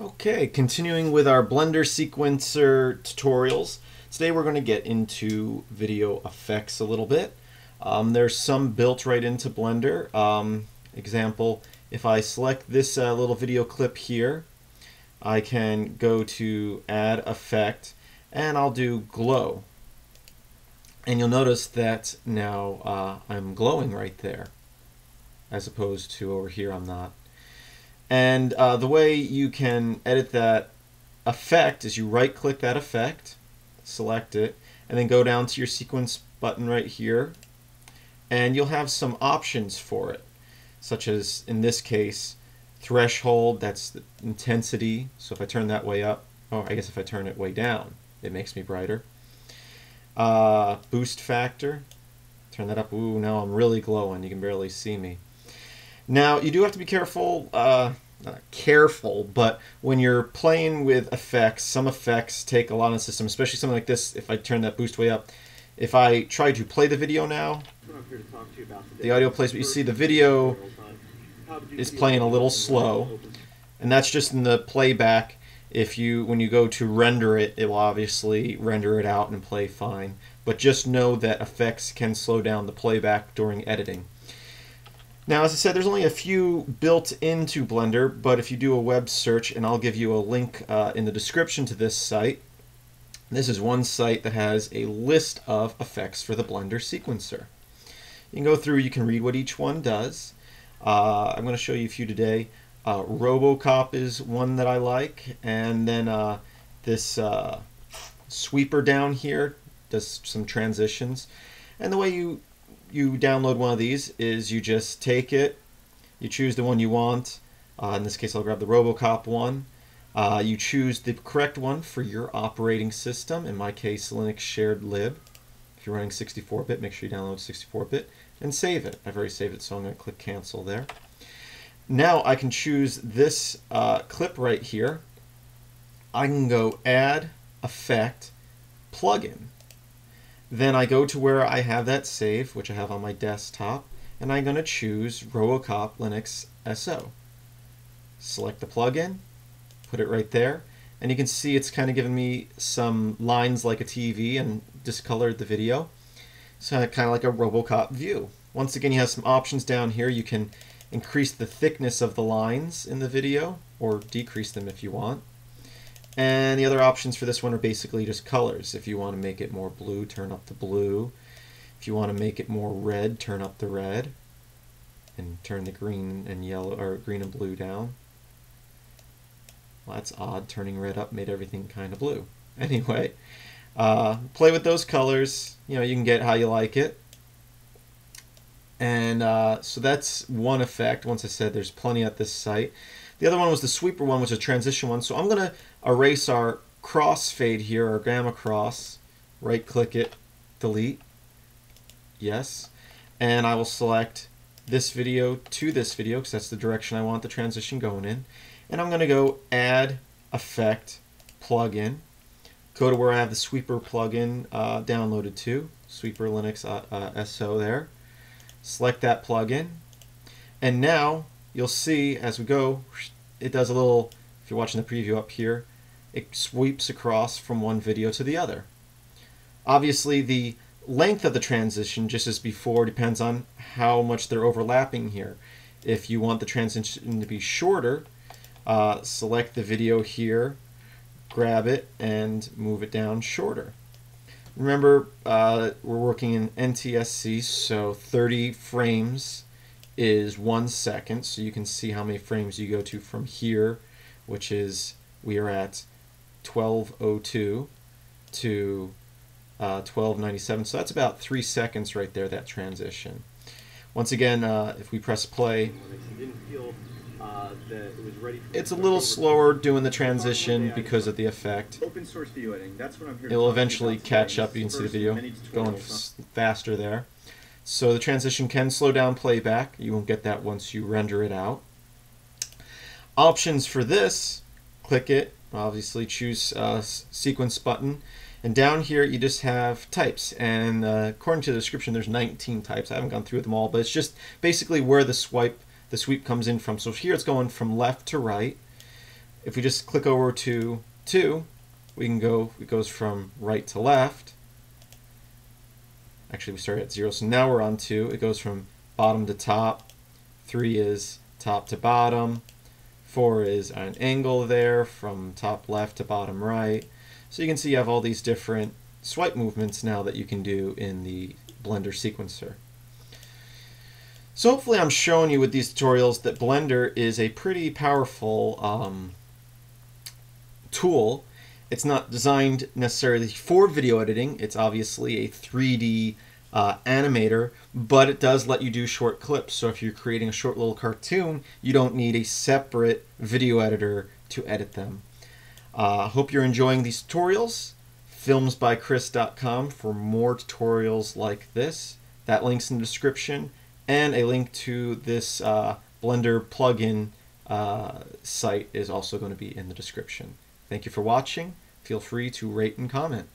Okay, continuing with our Blender sequencer tutorials. Today we're going to get into video effects a little bit. Um, there's some built right into Blender. Um, example, if I select this uh, little video clip here, I can go to add effect and I'll do glow. And you'll notice that now uh, I'm glowing right there as opposed to over here I'm not. And uh, the way you can edit that effect is you right click that effect, select it, and then go down to your sequence button right here, and you'll have some options for it, such as in this case, threshold, that's the intensity. So if I turn that way up, oh, I guess if I turn it way down, it makes me brighter. Uh, boost factor, turn that up. Ooh, now I'm really glowing. You can barely see me. Now, you do have to be careful, uh, not careful, but when you're playing with effects, some effects take a lot of the system, especially something like this, if I turn that boost way up. If I try to play the video now, the audio plays, but you see the video is playing a little slow, and that's just in the playback. If you, when you go to render it, it will obviously render it out and play fine. But just know that effects can slow down the playback during editing. Now, as I said, there's only a few built into Blender, but if you do a web search, and I'll give you a link uh, in the description to this site, this is one site that has a list of effects for the Blender sequencer. You can go through, you can read what each one does. Uh, I'm going to show you a few today. Uh, Robocop is one that I like, and then uh, this uh, sweeper down here does some transitions. And the way you you download one of these is you just take it, you choose the one you want. Uh, in this case, I'll grab the Robocop one. Uh, you choose the correct one for your operating system. In my case, Linux Shared Lib. If you're running 64-bit, make sure you download 64-bit and save it. I've already saved it, so I'm going to click Cancel there. Now I can choose this uh, clip right here. I can go Add, Effect, Plugin. Then I go to where I have that save, which I have on my desktop, and I'm going to choose Robocop Linux SO. Select the plugin, put it right there, and you can see it's kind of giving me some lines like a TV and discolored the video. So kind of like a Robocop view. Once again, you have some options down here. You can increase the thickness of the lines in the video or decrease them if you want. And the other options for this one are basically just colors. If you want to make it more blue, turn up the blue. If you want to make it more red, turn up the red. And turn the green and yellow or green and blue down. Well, that's odd. Turning red up made everything kind of blue. Anyway, uh, play with those colors. You know, you can get how you like it. And uh, so that's one effect. Once I said there's plenty at this site. The other one was the sweeper one, which is a transition one. So I'm going to erase our crossfade here, our gamma cross. Right click it, delete. Yes. And I will select this video to this video because that's the direction I want the transition going in. And I'm going to go add effect plugin. Go to where I have the sweeper plugin uh, downloaded to, sweeper Linux uh, uh, SO there. Select that plugin. And now you'll see as we go, it does a little, if you're watching the preview up here, it sweeps across from one video to the other. Obviously, the length of the transition, just as before, depends on how much they're overlapping here. If you want the transition to be shorter, uh, select the video here, grab it, and move it down shorter. Remember, uh, we're working in NTSC, so 30 frames is one second. So you can see how many frames you go to from here, which is we are at 1202 to uh, 1297. So that's about three seconds right there, that transition. Once again, uh, if we press play, it's a little slower doing the transition because of the effect. It'll eventually catch up. You can see the video going faster there. So the transition can slow down playback. You won't get that once you render it out. Options for this, click it, obviously choose uh, sequence button. And down here you just have types. And uh, according to the description there's 19 types. I haven't gone through them all, but it's just basically where the swipe, the sweep comes in from. So here it's going from left to right. if we just click over to 2, we can go, it goes from right to left. Actually, we started at 0, so now we're on 2. It goes from bottom to top. 3 is top to bottom. 4 is an angle there from top left to bottom right. So you can see you have all these different swipe movements now that you can do in the Blender sequencer. So hopefully I'm showing you with these tutorials that Blender is a pretty powerful um, tool. It's not designed necessarily for video editing. It's obviously a 3D uh, animator, but it does let you do short clips. So if you're creating a short little cartoon, you don't need a separate video editor to edit them. I uh, hope you're enjoying these tutorials. FilmsByKris.com for more tutorials like this. That link's in the description, and a link to this uh, Blender plugin uh, site is also going to be in the description. Thank you for watching. Feel free to rate and comment.